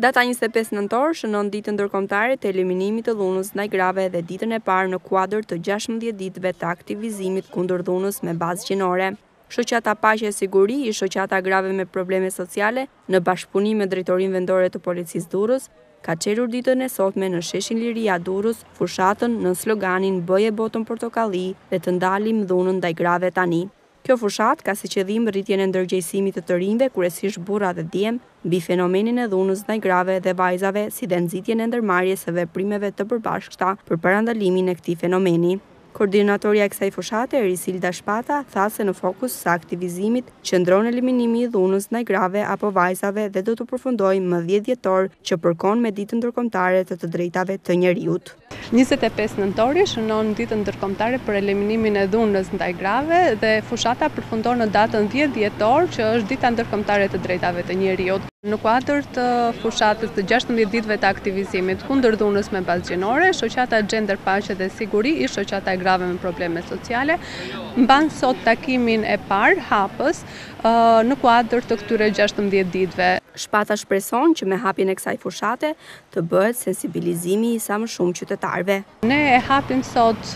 Data njëzet e pesë nëntor shënon Ditën Ndërkombëtare të Eliminimit të Dhunës ndaj Grave dhe ditën e parë në kuadër të gjashtëmbëdhjetë ditëve të aktivizimit kundër dhunës me bazë gjinore. Shoqata Paqe e Siguri, ish Shoqata e Grave me Probleme Sociale, në bashkëpunim me Drejtorinë Vendore të Policisë Durrës, ka çelur ditën e sotme në sheshin Liria Durrës fushatën nën sloganin Bëje botën portokalli dhe të ndalim dhunën ndaj grave tani. Kjo fushatë ka si qëllim rritjen e ndërgjegjësimit të të rinjve, kryesisht burra dhe djem, mbi fenomenin e dhunës ndaj grave dhe vajzave si dhe nxitjen e ndërmarrjes së veprimeve të përbashkëta për parandalimin e këtij fenomeni. Koordinatorja e kësaj fushate, Erisilda Shpata, tha se në fokus të aktivizimit qëndron eliminimi i dhunës ndaj grave apo vajzave dhe do të përfundojë më dhjetë dhjetor që përkon me Ditën Ndërkombëtare të të Drejtave të Njeriut. Njëzet e pesë nëntori shënon Ditën Ndërkombëtare për Eliminimin e Dhunës ndaj Grave dhe fushata përfundon në datën dhjetë dhjetor që është Dita Ndërkombëtare e të Drejtave të Njeriut. Në kuadër të fushatës të gjashtëmbëdhjetë ditëve të aktivizimit kundër dhunës me bazë gjinore, Shoqata Gender Paqe dhe Siguri, ish-Shoqata e Grave me Probleme Sociale, mban sot takimin e parë hapës në kuadër të këtyre gjashtëmbëdhjetë ditëve. Shpata shpreson që me hapjen e kësaj fushate të bëhet sensibilizimi i sa më shumë qytetarëve. Ne e hapim sot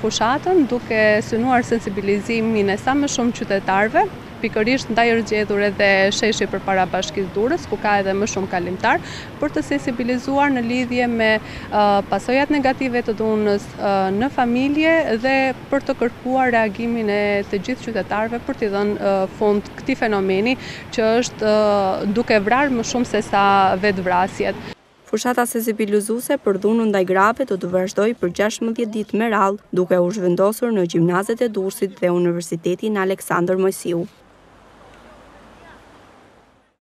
fushatën duke synuar sensibilizimin e sa më shumë qytetarëve, pikërisht ndaj është zgjedhur edhe sheshi përpara bashkisë Durrës, ku ka edhe më shumë kalimtarë, për të sensibilizuar në lidhje me pasojat negative të dhunës në familje dhe për të kërkuar reagimin e të gjithë qytetarëve për t'i dhënë fund këtij fenomeni, që është duke vrarë më shumë sesa vetëvrasjet. Fushata sensibilizuese për dhunën ndaj grave do të vazhdojë për gjashtëmbëdhjetë ditë me radhë, duke u zhvendosur në gjimnazet e Durrësit dhe Universitetin Aleksandër Moisiu.